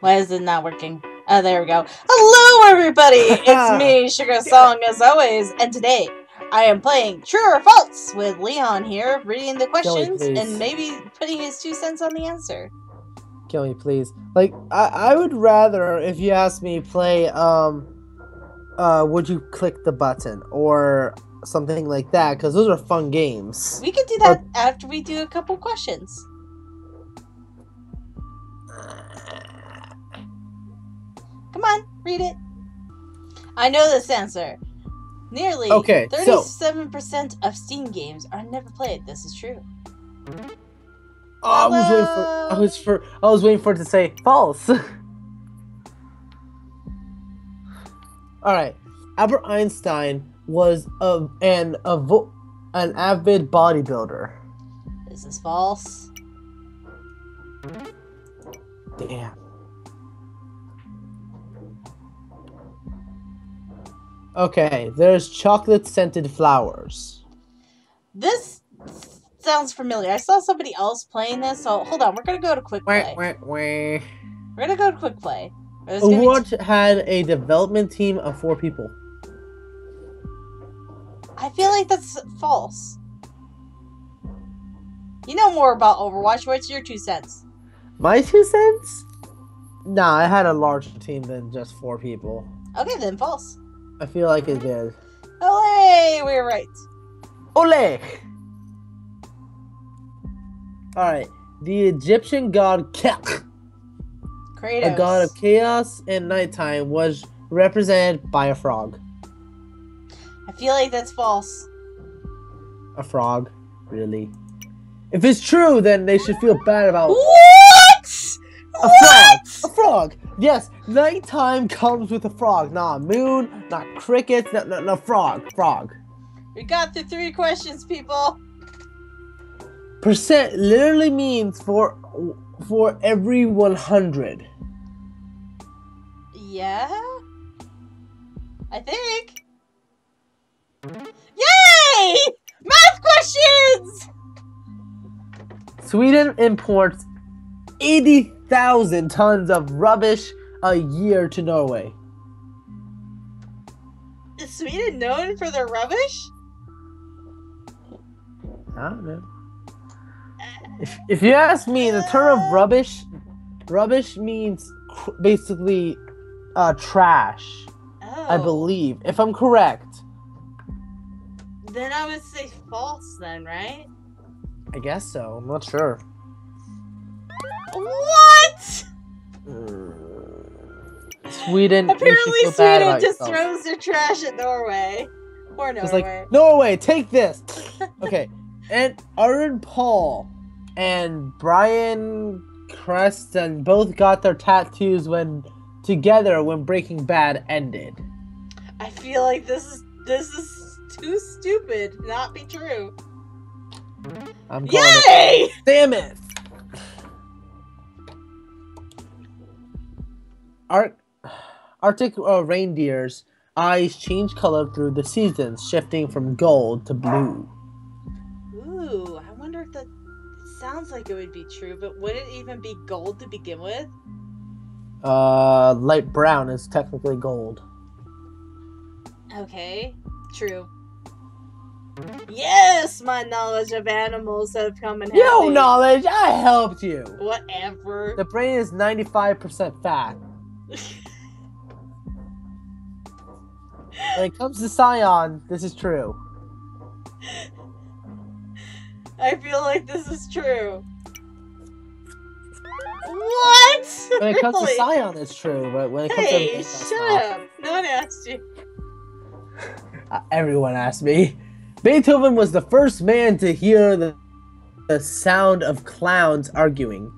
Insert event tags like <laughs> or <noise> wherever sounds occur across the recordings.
Why is it not working? Oh, there we go. Hello, everybody! It's me, <laughs> Sugar Song, as always, and today I am playing True or False with Leon here, reading the questions please. and maybe putting his two cents on the answer. Kill me, please. Like, I, I would rather, if you ask me, play, um, uh, would you click the button or something like that, because those are fun games. We could do that after we do a couple questions. Come on, read it. I know this answer. Nearly Okay, 37% of Steam games are never played. This is true. Oh, I was waiting for, I was for, I was waiting for it to say false. <laughs> All right, Albert Einstein was a, an a vo- an avid bodybuilder. This is false. Damn. Okay, there's chocolate scented flowers. This sounds familiar. I saw somebody else playing this, so hold on. We're gonna go to quick play. Wah, wah, wah. We're gonna go to quick play. There's Overwatch had a development team of four people. I feel like that's false. You know more about Overwatch. What's your two cents? My two cents? Nah, I had a larger team than just four people. Okay, then false. I feel like it did. Olay! We were right. Ole! Alright, the Egyptian god Kek, Kratos. a god of chaos and nighttime, was represented by a frog. I feel like that's false. A frog? Really? If it's true, then they should feel bad about What? A frog! Frog! Yes, nighttime comes with a frog. Not a moon, not crickets, no, no, no, frog. Frog. We got the three questions, people. Percent literally means for for every 100. Yeah? I think. Yay! Math questions! Sweden imports 80,000 tons of rubbish a year to Norway. Is Sweden known for their rubbish? I don't know. If, if you ask me, the term of rubbish, rubbish means cr- basically uh, trash. Oh. I believe, if I'm correct. Then I would say false, then, right? I guess so. I'm not sure. What? Sweden. Apparently, Sweden just yourself. throws their trash at Norway. Or Norway. It's like Norway, take this. <laughs> okay, and Aaron Paul and Bryan Cranston both got their tattoos when together when Breaking Bad ended. I feel like this is this is too stupid not be true. I'm calling it. Yay! Damn it! Ar- Arctic uh, reindeers' eyes change color through the seasons, shifting from gold to blue. Ooh, I wonder if that sounds like it would be true, but would it even be gold to begin with? Uh, light brown is technically gold. Okay, true. Yes, my knowledge of animals have come in handy. Yo, knowledge, I helped you. Whatever. The brain is 95% fat. When it comes to Scion, this is true. I feel like this is true. What? When it comes to Scion, it's true, but when it comes Hey, to everything else, shut up. No one asked you. Uh, everyone asked me. Beethoven was the first man to hear the, the sound of clowns arguing.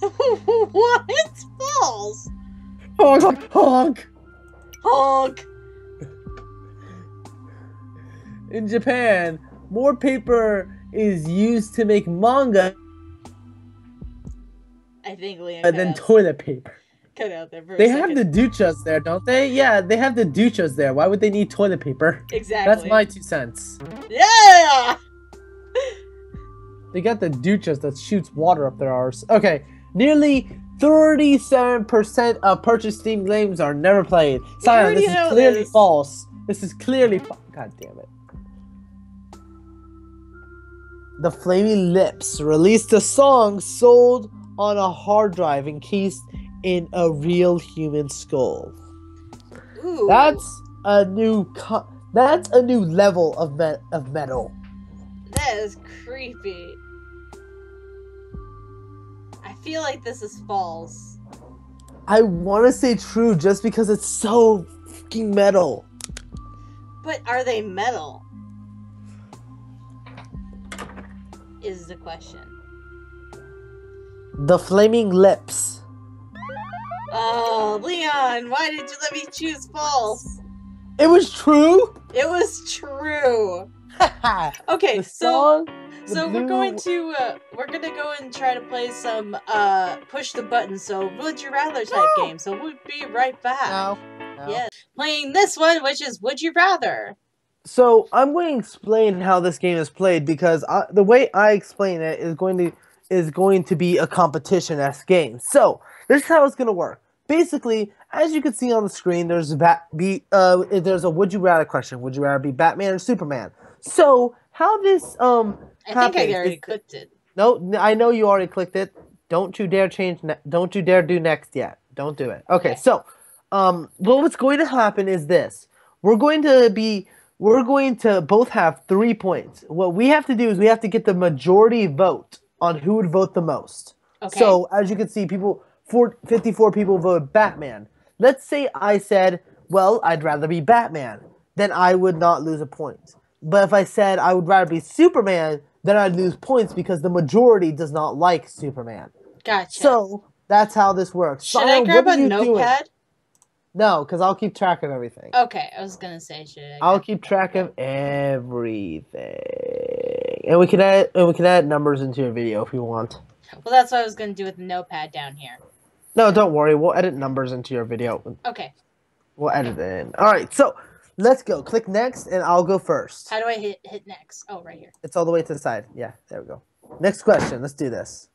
<laughs> what? False. Honk, honk. Honk. In Japan, more paper is used to make manga I think Liam than toilet paper. cut out there They have the duchas there, don't they? Yeah, they have the duchas there. Why would they need toilet paper? Exactly. That's my two cents. Yeah! They got the duchas that shoots water up their arse. Okay, nearly 37% of purchased Steam games are never played. Simon, this is clearly this. false. This is clearly fa- God damn it. The Flaming Lips released a song sold on a hard drive encased in a real human skull. Ooh. That's a new co- that's a new level of me- of metal. That is creepy. I feel like this is false. I want to say true just because it's so fucking metal. But are they metal? Is the question. The Flaming Lips. Oh, Leon, why did you let me choose false? It was true. It was true. <laughs> Okay, so song. So we're going to uh, we're gonna go and try to play some uh push the button so would you rather type No. game. So we'll be right back. No. no. Yes, playing this one, which is would you rather. So I'm going to explain how this game is played because I, the way I explain it is going to is going to be a competition esque game. So this is how it's going to work. Basically, as you can see on the screen, there's a bat, be uh, there's a would you rather question. Would you rather be Batman or Superman? So how this um I happens think I already clicked it. No, I know you already clicked it. Don't you dare change. Ne- don't you dare do next yet. Don't do it. Okay, Okay. so, um, well, what's going to happen is this: we're going to be, we're going to both have three points. What we have to do is we have to get the majority vote on who would vote the most. Okay. So as you can see, people, four, 54 people voted Batman. Let's say I said, well, I'd rather be Batman. Then I would not lose a point. But if I said I would rather be Superman, then I'd lose points because the majority does not like Superman. gotcha. So that's how this works. should I grab a doing? notepad? No, because I'll keep track of everything. Okay, I was gonna say should I? I'll keep track of everything, and we can add and we can add numbers into your video if you want. Well, that's what I was gonna do with the notepad down here. No, don't worry. We'll edit numbers into your video. Okay, We'll edit it in. All right, so let's go. Click next, and I'll go first. how do I hit hit next? Oh, right here. It's all the way to the side. Yeah, there we go. Next question. Let's do this.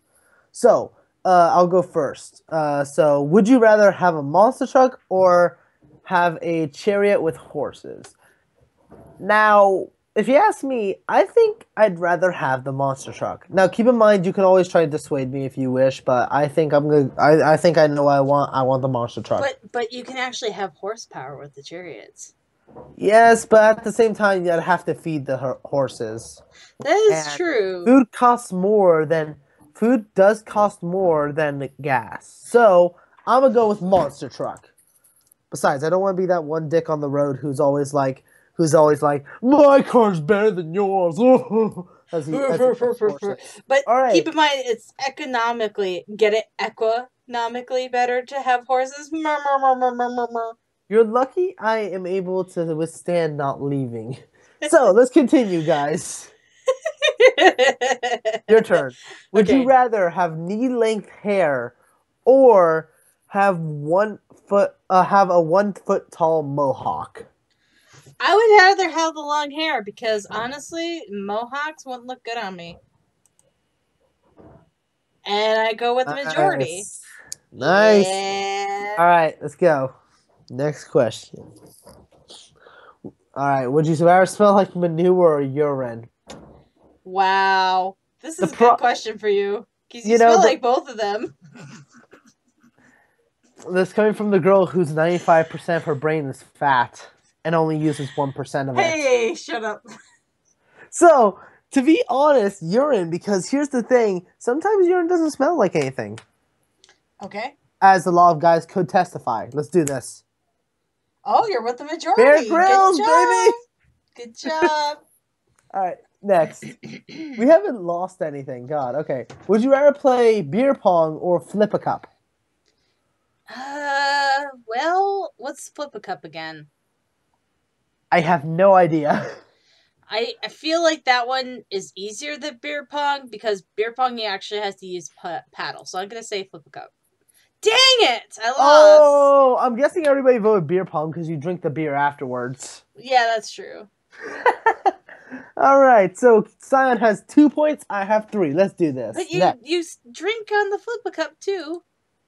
So, uh, I'll go first. Uh, so, would you rather have a monster truck or have a chariot with horses? Now, if you ask me, I think I'd rather have the monster truck. Now, keep in mind, you can always try to dissuade me if you wish, but I think I'm gonna. I, I think I know what I want. I want the monster truck. But but you can actually have horsepower with the chariots. Yes, but at the same time, you'd have to feed the horses. That is And true. food costs more than food does cost more than gas. So I'm gonna go with monster truck. Besides, I don't want to be that one dick on the road who's always like, who's always like, my car's better than yours. <laughs> as he, as. <laughs> But right. keep in mind, it's economically get it economically better to have horses. Mur, mur, mur, You're lucky I am able to withstand not leaving. So let's continue, guys. <laughs> Your turn. Would Okay. you rather have knee-length hair or have one foot uh, have a one foot tall mohawk? I would rather have the long hair because honestly, mohawks wouldn't look good on me. And I go with the majority. Nice. Nice. Yeah. All right, let's go. Next question. All right, would you rather smell like manure or urine? Wow. This The is a pro- good question for you. Because you, You know, smell the- like both of them. <laughs> This coming from the girl whose 95% of her brain is fat and only uses 1% of it. Hey, shut up. So, to be honest, urine, because here's the thing sometimes urine doesn't smell like anything, Okay. as a lot of guys could testify. Let's do this. Oh, you're with the majority. Bear Good Grylls, job. baby! Good <laughs> job. All right, next. we haven't lost anything. God, okay. Would you rather play beer pong or flip a cup? uh, well, let's flip a cup again. I have no idea. <laughs> I, I feel like that one is easier than beer pong because beer pong you actually has to use pa- paddle. So I'm gonna say flip a cup. Dang it! I lost. Oh, I'm guessing everybody voted beer pong because you drink the beer afterwards. Yeah, that's true. <laughs> All right, so Sion has two points. I have three. Let's do this. But you Next. you drink on the flip a cup too.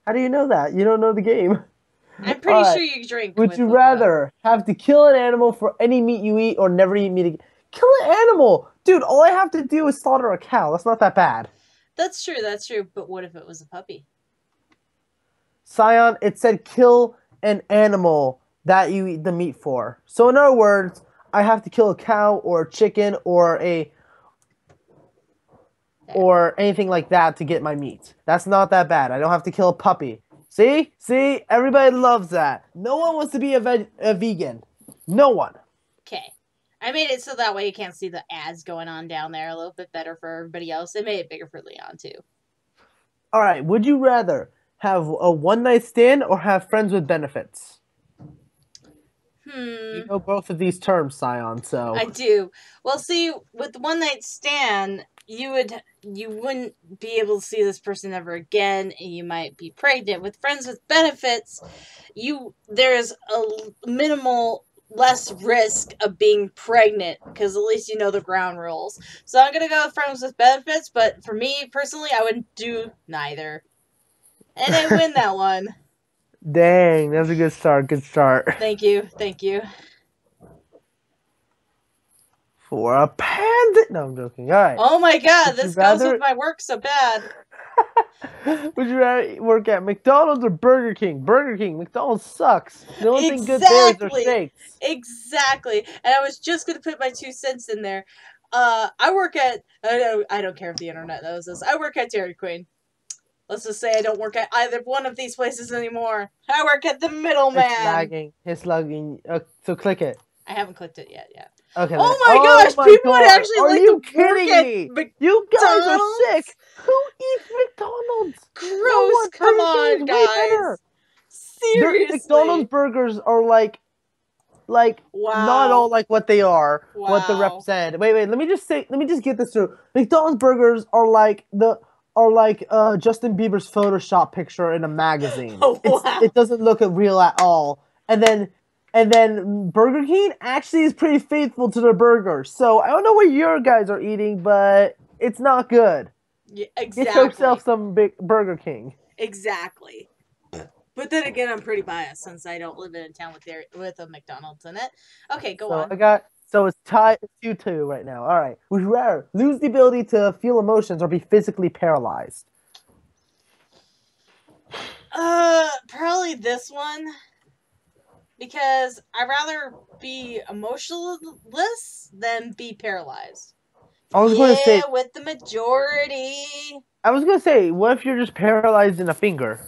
How do you know that? You don't know the game. <laughs> I'm pretty sure you drink. Would you rather have to kill an animal for any meat you eat or never eat meat again? Kill an animal! Dude, all I have to do is slaughter a cow. That's not that bad. That's true. That's true. But what if it was a puppy? Scion, it said kill an animal that you eat the meat for. So in other words, I have to kill a cow or a chicken or a or anything like that to get my meat. That's not that bad. I don't have to kill a puppy. See? See? Everybody loves that. No one wants to be a, veg- a vegan. No one. Okay. I made it so that way you can't see the ads going on down there a little bit better for everybody else. It made it bigger for Leon too. All right, would you rather have a one night stand or have friends with benefits? Hmm. You know both of these terms, Scion, so I do. Well, see, with one night stand, you would you wouldn't be able to see this person ever again, and you might be pregnant. With friends with benefits, you there's a minimal less risk of being pregnant because at least you know the ground rules. So I'm gonna go with friends with benefits, but for me personally, I wouldn't do neither, and I win that <laughs> one. dang, that's a good start. Good start. Thank you, thank you. For a panda. No, I'm joking. All right. Oh my god, Would this goes rather- with my work so bad. <laughs> Would you rather work at McDonald's or Burger King? Burger King. McDonald's sucks. The only thing good there is their Exactly. steaks. Exactly. And I was just gonna put my two cents in there. Uh, I work at I don't I don't care if the internet knows this. I work at Dairy Queen. Let's just say I don't work at either one of these places anymore. I work at the middleman. It's lagging. It's lagging. So click it. I haven't clicked it yet. Yeah. Okay. Oh my oh gosh! my people would actually Are like you kidding me? You guys are sick. Who eats McDonald's? Gross! one. Come on, guys. better. Their McDonald's burgers are like, like Wow. not all like what they are, what the Wow. rep said. Wait, wait. Let me just say. Let me just get this through. McDonald's burgers are like the are like uh, Justin Bieber's Photoshop picture in a magazine. <laughs> Oh, wow. It doesn't look real at all. And then. And then Burger King actually is pretty faithful to their burgers. So I don't know what your guys are eating, but it's not good. Yeah, Get exactly. yourself some big Burger King. Exactly. But then again, I'm pretty biased since I don't live in a town with there with a McDonald's in it. Okay, go so on. I got so it's tied two two right now. All right. Would you rather lose the ability to feel emotions or be physically paralyzed? Uh, probably this one because I'd rather be emotionless than be paralyzed. I was yeah, gonna say with the majority. I was gonna say, what if you're just paralyzed in a finger?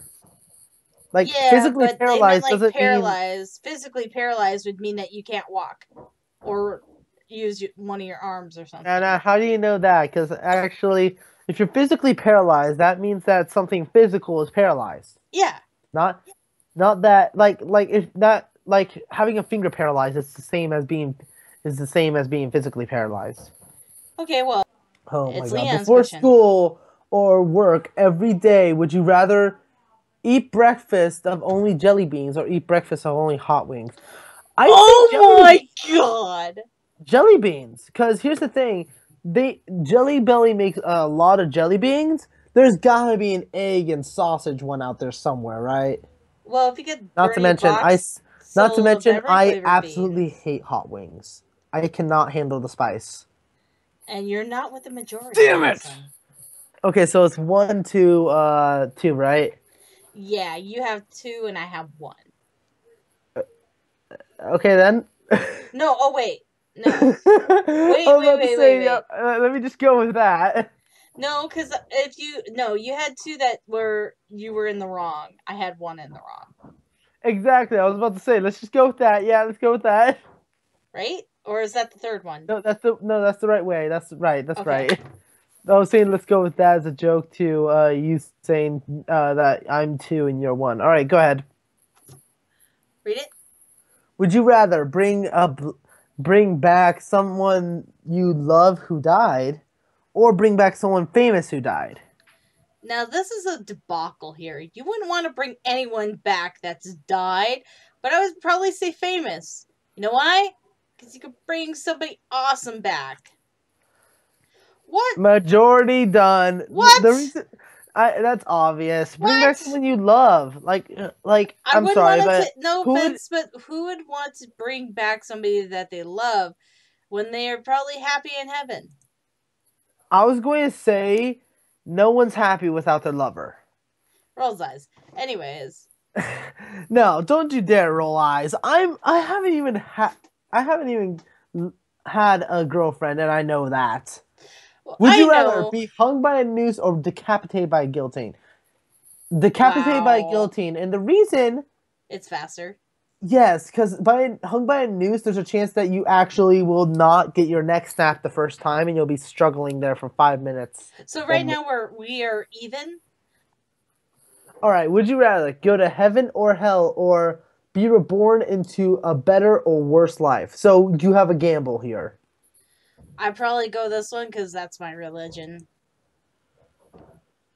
Like yeah, physically paralyzed meant, like, doesn't mean paralyzed. Physically paralyzed would mean that you can't walk or use one of your arms or something. and uh, how do you know that? Because actually, if you're physically paralyzed, that means that something physical is paralyzed. yeah, Not, not that like like if that like having a finger paralyzed is the same as being is the same as being physically paralyzed. okay, well, Oh my god! Leanne's Before question. school or work every day, would you rather eat breakfast of only jelly beans or eat breakfast of only hot wings? I oh think jelly, my god! jelly beans. Because here's the thing: they Jelly Belly makes a lot of jelly beans. There's gotta be an egg and sausage one out there somewhere, right? Well, if you get Not to Bernie mention, I not to mention, I absolutely beans, hate hot wings. I cannot handle the spice. And you're not with the majority. Damn it! son. Okay, so it's one, two, uh, two, right? Yeah, you have two, and I have one. Okay then. No, oh wait, no, <laughs> about wait, wait, say, wait, yeah, uh, let me just go with that. no, because if you no, you had two that were you were in the wrong. I had one in the wrong, Exactly. I was about to say, let's just go with that. Yeah, let's go with that. right? Or is that the third one? No, that's the no, that's the right way. That's right. That's Okay. right. I was saying let's go with that as a joke to uh, you saying uh, that I'm two and you're one. All right, go ahead. Read it. Would you rather bring up bring back someone you love who died, or bring back someone famous who died? Now this is a debacle here. You wouldn't want to bring anyone back that's died, but I would probably say famous. You know why? Because you could bring somebody awesome back. What? Majority done. What? The reason, I, that's obvious. Bring back someone you love. Like, uh, like I I'm wouldn't sorry, but to. No who would- offense, but who would want to bring back somebody that they love when they are probably happy in heaven? I was going to say no one's happy without their lover. Rolls eyes. Anyways, <laughs> no, don't you dare roll eyes. I'm. I haven't even had. I haven't even had a girlfriend, and I know that. Would you rather be hung by a noose or decapitated by a guillotine? Decapitated by a guillotine, and the reason, It's faster. yes, because by hung by a noose, there's a chance that you actually will not get your neck snapped the first time, and you'll be struggling there for five minutes. So right now we're we are even. All right, would you rather go to heaven or hell, or be reborn into a better or worse life? So you have a gamble here. I probably go this one because that's my religion.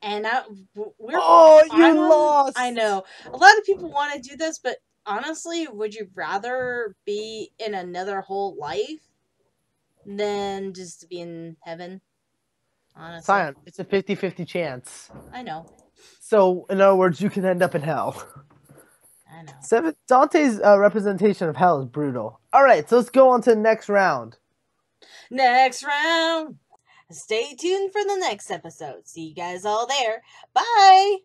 And I, we're Oh, you I'm lost. I know a lot of people want to do this, but honestly, would you rather be in another whole life than just to be in heaven? Honestly, Scion, it's a 50-50 chance. I know, So, in other words, you can end up in hell. I know. Seven Dante's uh, representation of hell is brutal. All right, so let's go on to the next round. Next round. Stay tuned for the next episode. See you guys all there. Bye.